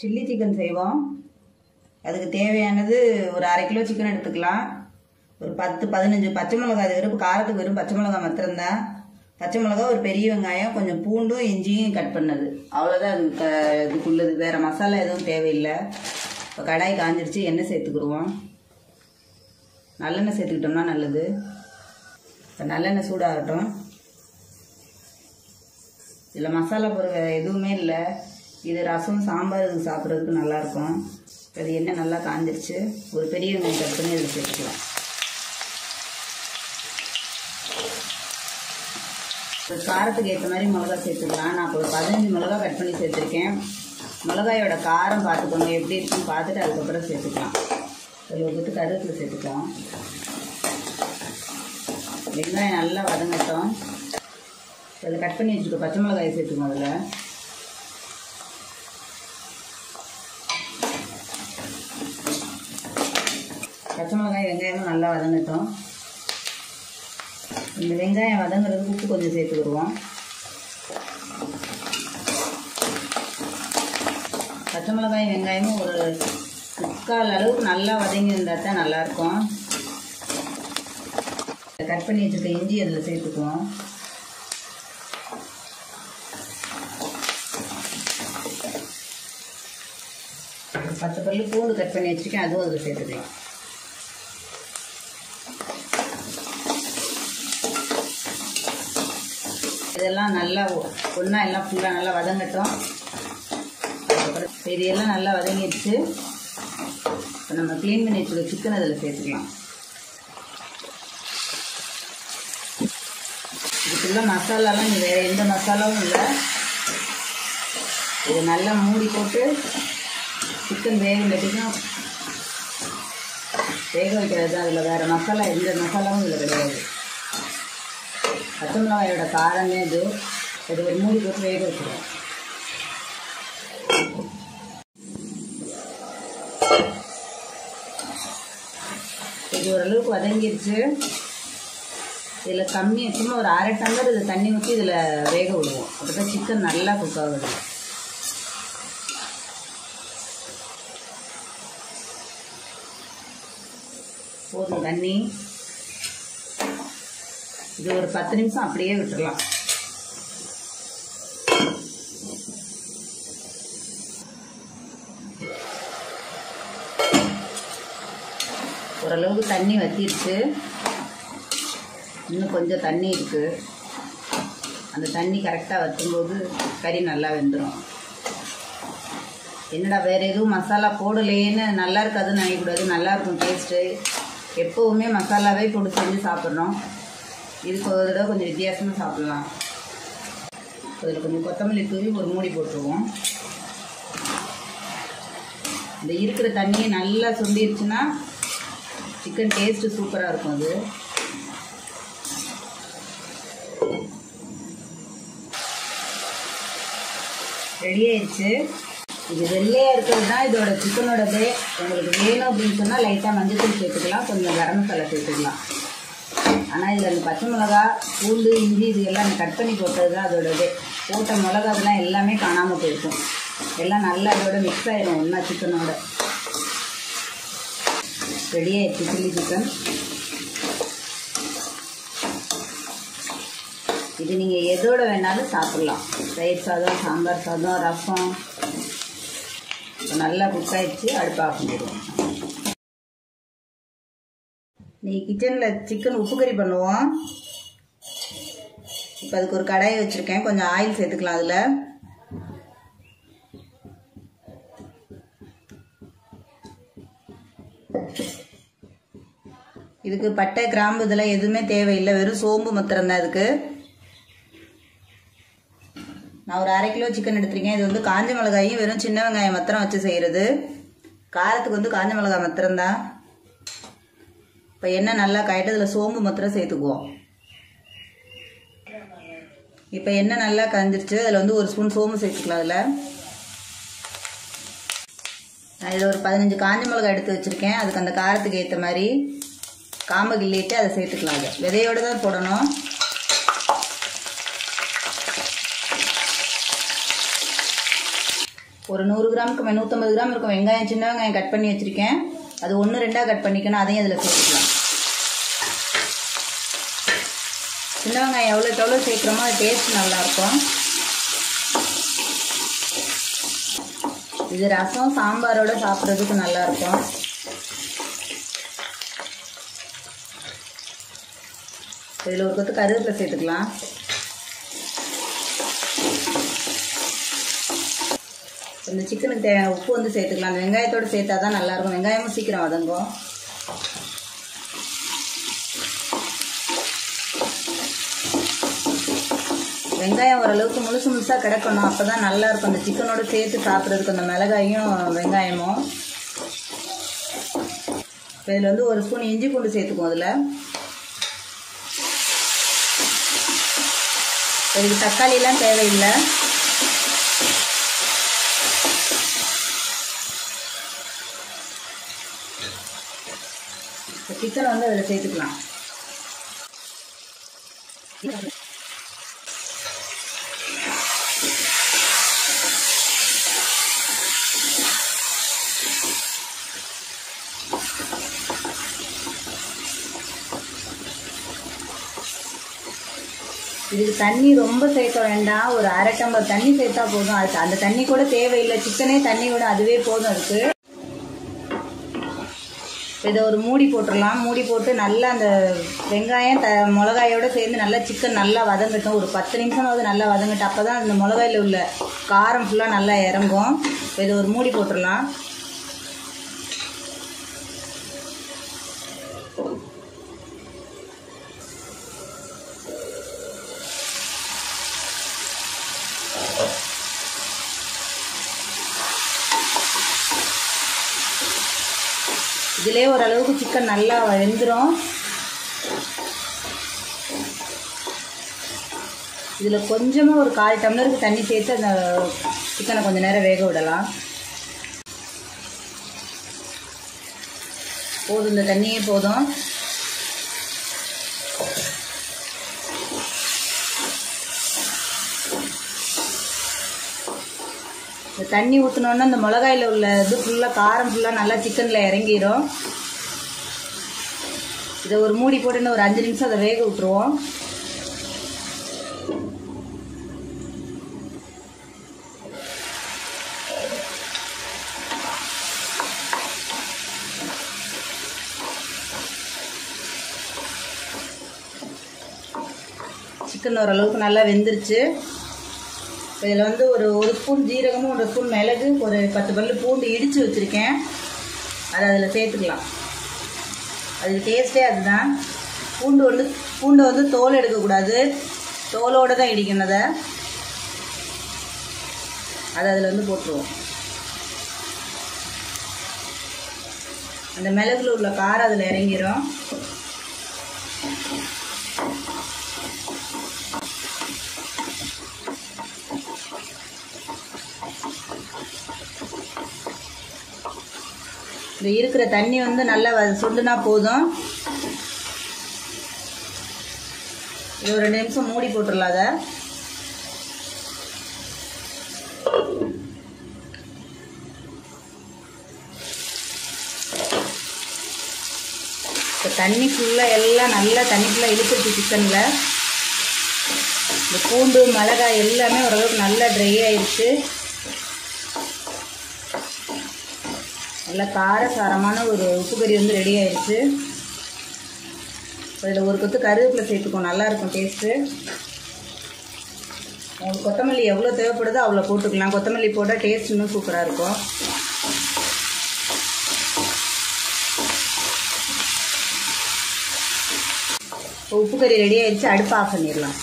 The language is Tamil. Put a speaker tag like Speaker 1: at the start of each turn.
Speaker 1: சில்லி சிக்கன் செய்வோம். அதுக்கு தேவையானது ஒரு அரை கிலோ சிக்கன் எடுத்துக்கலாம். ஒரு பத்து பதினஞ்சு பச்சை மிளகாய் அது வெறும் காரத்துக்கு வெறும் பச்சை மிளகாய் மாத்திரம்தான். பச்சை மிளகா ஒரு பெரிய வெங்காயம் கொஞ்சம் பூண்டும் இஞ்சியும் கட் பண்ணது. அவ்வளோதான் அது க இதுக்குள்ளது. வேறு மசாலா எதுவும் தேவையில்லை. இப்போ கடாய் காஞ்சிருச்சு எண்ணெய் சேர்த்துக்குருவோம் நல்லெண்ணெய் சேர்த்துக்கிட்டோம்னா நல்லது. இப்போ நல்லெண்ணெய் சூடாகட்டும். இதில் மசாலா பொருள் வேறு எதுவுமே இல்லை. இது ரசம் சாம்பார் சாப்பிட்றதுக்கு நல்லாயிருக்கும். அது என்ன எண்ணெய் நல்லா காஞ்சிருச்சு. ஒரு பெரிய வெங்காயம் கட் பண்ணி இதில் சேர்த்துக்கலாம். காரத்துக்கு ஏற்ற மாதிரி மிளகா சேர்த்துக்கலாம். நான் இப்போ ஒரு பதினஞ்சு மிளகா கட் பண்ணி சேர்த்துருக்கேன். மிளகாயோட காரம் பார்த்துக்கோங்க. எப்படி இருக்குன்னு பார்த்துட்டு அதுக்கப்புறம் சேர்த்துக்கலாம். ஒரு விட்டு கருவேப்பிலை சேர்த்துக்கலாம். வெங்காயம் நல்லா வதங்கட்டும். அதில் கட் பண்ணி வச்சுருக்க பச்சை மிளகாயை சேர்த்துக்கோங்க அதில். பச்சை மிளகாய் வெங்காயமும் நல்லா வதங்கட்டும். இந்த வெங்காயம் வதங்குறதுக்கு உப்பு கொஞ்சம் சேர்த்துக்கிடுவோம். பச்சை மிளகாய் வெங்காயமும் ஒரு முக்கால் அளவுக்கு நல்லா வதங்கி இருந்தால் தான் நல்லாயிருக்கும். கட் பண்ணி வச்சுருக்க இஞ்சி அதில் சேர்த்துக்குவோம். பத்து பல்லு பூண்டு கட் பண்ணி வச்சுருக்கேன் அதுவும் அதில் சேர்த்துக்கலாம். இதெல்லாம் நல்லா ஒன்றா எல்லாம் ஃபுல்லாக நல்லா வதங்கட்டும். அதுக்கப்புறம் இது எல்லாம் நல்லா வதங்கிடுச்சு. இப்போ நம்ம க்ளீன் பண்ணி வச்சுருக்க சிக்கன் அதில் சேர்த்துக்கலாம். இதுக்குள்ள மசாலாலாம் இங்கே வேறு எந்த மசாலாவும் இல்லை. இதை நல்லா மூடி போட்டு சிக்கன் வேக வரைக்கும் வேக வைக்கிறது தான் அதில் வேறு மசாலா எந்த மசாலாவும் இதில் கிடையாது. பச்சை காரமே இது. இது ஒரு மூடி போட்டு வேக வைக்கிறோம். இது ஓரளவுக்கு வதங்கிடுச்சு இதில் கம்மி சும்மா ஒரு அரை டம்ளர் இதில் தண்ணி ஊற்றி இதில் வேக விடுவோம். அப்போ தான் சிக்கன் நல்லா குக் ஆகுது. போதும் தண்ணி. இது ஒரு பத்து நிமிஷம் அப்படியே விட்டுடலாம் ஓரளவுக்கு தண்ணி வத்திருச்சு. இன்னும் கொஞ்சம் தண்ணி இருக்குது அந்த தண்ணி கரெக்டாக வற்றும்போது கறி நல்லா வெந்துடும் என்னடா வேறு எதுவும் மசாலா போடலையேன்னு நல்லா இருக்காதுன்னு நினைக்கக்கூடாது. நல்லாயிருக்கும் டேஸ்ட்டு எப்போவுமே மசாலாவே போட்டு செஞ்சு சாப்பிட்றோம். இதுக்கு ஒரு தடவை கொஞ்சம் வித்தியாசமாக சாப்பிட்லாம். அதில் கொஞ்சம் கொத்தமல்லி தூவி ஒரு மூடி போட்டுருவோம். இந்த இருக்கிற தண்ணியை நல்லா சுண்டிருச்சுன்னா சிக்கன் டேஸ்ட்டு சூப்பராக இருக்கும் அது. ரெடி ஆயிடுச்சு. இது வெள்ளையாக இருக்கிறது தான் இதோட சிக்கனோட உங்களுக்கு வேணும் அப்படின்னு சொன்னால் லைட்டாக மஞ்சள் சேர்த்துக்கலாம். கொஞ்சம் கரம் மசாலா சேர்த்துக்கலாம். ஆனால் இதில் அந்த பச்சை மிளகா பூண்டு இஞ்சி இது எல்லாம் கட் பண்ணி போட்டது தான் அதோட இது. போட்ட மிளகா எல்லாமே காணாமல் போயிருக்கும். எல்லாம் நல்லா இதோட மிக்ஸ் ஆகிடும் ஒன்றா சிக்கனோட. ரெடி ஆயிடுச்சு சில்லி சிக்கன் இது நீங்கள் எதோட வேணாலும் சாப்பிட்லாம். தயிர் சாதம் சாம்பார் சாதம் ரசம். நல்லா குக் ஆகிடுச்சு அடுப்பு பண்ணிடுவோம். இன்னைக்கு கிச்சனில் சிக்கன் உப்பு கறி பண்ணுவோம். இப்போ அதுக்கு ஒரு கடாயை வச்சுருக்கேன். கொஞ்சம் ஆயில் சேர்த்துக்கலாம் அதில். இதுக்கு பட்டை கிராம்பு இதெல்லாம் எதுவுமே தேவையில்லை. வெறும் சோம்பு மத்திரம்தான் இதுக்கு. நான் ஒரு அரை கிலோ சிக்கன் எடுத்திருக்கேன். இது வந்து காஞ்ச மிளகாயும் வெறும் சின்ன வெங்காயம் மாத்திரம் வச்சு செய்கிறது காரத்துக்கு வந்து காஞ்ச மிளகாய் மாத்திரம்தான். இப்போ எண்ணெய் நல்லா காயிட்டு அதில் சோம்பு மாத்திரம் சேர்த்துக்குவோம். இப்போ எண்ணெய் நல்லா கஞ்சிருச்சு அதில் வந்து ஒரு ஸ்பூன் சோம்பு சேர்த்துக்கலாம் அதில். நான் இதில் ஒரு பதினஞ்சு காஞ்ச மிளகாய் எடுத்து வச்சுருக்கேன். அதுக்கு அந்த காரத்துக்கு ஏற்ற மாதிரி காம்பு கிள்ளிட்டு அதை சேர்த்துக்கலாம் அதை. விதையோடு தான் போடணும். ஒரு நூறு கிராமுக்கு மே- நூற்றம்பது கிராம் இருக்கும். வெங்காயம் சின்ன வெங்காயம் கட் பண்ணி வச்சுருக்கேன். அது ஒன்று ரெண்டாக கட் பண்ணிக்கணும். அதையும் அதில் சேர்த்துக்கலாம். சின்ன வெங்காயம் எவ்வளோக்கு எவ்வளோ சேர்க்குறோமோ அது டேஸ்ட் நல்லாயிருக்கும். இது ரசம் சாம்பாரோட சாப்பிட்றதுக்கு நல்லாயிருக்கும். இதில் ஒரு கொத்து கருவேப்பிலை சேர்த்துக்கலாம். இந்த சிக்கனுக்கு தேவையான உப்பு வந்து சேர்த்துக்கலாம். அந்த வெங்காயத்தோடு சேர்த்தா தான் நல்லாயிருக்கும். வெங்காயமும் சீக்கிரம் வதங்கும். வெங்காயம் ஓரளவுக்கு முழுசு முழுசாக கிடக்கணும். அப்போ தான் நல்லாயிருக்கும் அந்த சிக்கனோட சேர்த்து சாப்பிட்றதுக்கு அந்த மிளகாயும் வெங்காயமும். இப்போ இதில் வந்து ஒரு ஸ்பூன் இஞ்சி பூண்டு சேர்த்துக்குவோம் அதில். இதுக்கு தக்காளிலாம் தேவையில்லை. சிக்கனை வந்து அதில் சேர்த்துக்கலாம். இதுக்கு தண்ணி ரொம்ப சேர்க்க வேண்டாம் ஒரு அரை டம்ளர் தண்ணி சேர்த்தா போதும். அதுக்கு அந்த தண்ணி கூட தேவையில்லை. சிக்கனே தண்ணி கூட அதுவே போதும் அதுக்கு. இதை ஒரு மூடி போட்டுடலாம். மூடி போட்டு நல்லா அந்த வெங்காயம் த மிளகாயோடு சேர்ந்து நல்லா சிக்கன் நல்லா வதங்கட்டும். ஒரு பத்து நிமிஷமாவது நல்லா வதங்கட்டும். அப்போ தான் அந்த மிளகாயில் உள்ள காரம் ஃபுல்லாக நல்லா இறங்கும். இதை ஒரு மூடி போட்டுடலாம். இதிலே ஓரளவுக்கு சிக்கன் நல்லா வெந்துடும் இதில் கொஞ்சமாக ஒரு கால் டம்ளருக்கு தண்ணி சேர்த்து அந்த சிக்கனை கொஞ்சம் நேரம் வேக விடலாம். போதும் இந்த தண்ணியே போதும். தண்ணி ஊற்றினோன்னா அந்த மிளகாயில் உள்ள இது ஃபுல்லாக காரம் ஃபுல்லாக நல்லா சிக்கனில் இறங்கிடும் இதை ஒரு மூடி போட்டுன்னு ஒரு அஞ்சு நிமிஷம் அதை வேக விட்டுருவோம். சிக்கன் ஓரளவுக்கு நல்லா வெந்துருச்சு. இதில் வந்து ஒரு ஒரு ஸ்பூன் ஜீரகமும் ஒரு ஸ்பூன் மிளகு ஒரு பத்து பல்லு பூண்டு இடித்து வச்சுருக்கேன். அதை அதில் சேர்த்துக்கலாம். அது டேஸ்ட்டே அதுதான். பூண்டு வந்து பூண்டை வந்து தோல் எடுக்கக்கூடாது. தோலோடு தான் இடிக்கணும் அதை. அதை அதில் வந்து போட்டுருவோம். அந்த மிளகுல உள்ள காரம் அதில் இறங்கிடும் இந்த இருக்கிற தண்ணி வந்து நல்லா வ- சுண்டுனா போதும். இது ஒரு ரெண்டு நிமிஷம் மூடி போட்டுடலாம் அதை. இப்போ தண்ணி ஃபுல்லாக எல்லாம் நல்லா தண்ணி ஃபுல்லாக இழுத்துருச்சு சிக்கனில். இந்த பூண்டு மிளகாய் எல்லாமே ஓரளவுக்கு நல்லா ட்ரை ஆயிடுச்சு நல்லா காரசாரமான ஒரு உப்பு கறி வந்து ரெடி ஆயிடுச்சு இதில் ஒரு கொத்து கருவேப்பிலை சேர்த்துக்கோ நல்லாயிருக்கும் டேஸ்ட்டு உங்களுக்கு கொத்தமல்லி எவ்வளோ தேவைப்படுதோ அவ்வளோ போட்டுக்கலாம். கொத்தமல்லி போட்டால் டேஸ்ட் இன்னும் சூப்பராக இருக்கும். உப்பு கறி ரெடி ஆயிடுச்சு அடுப்பு ஆஃப் பண்ணிடலாம்.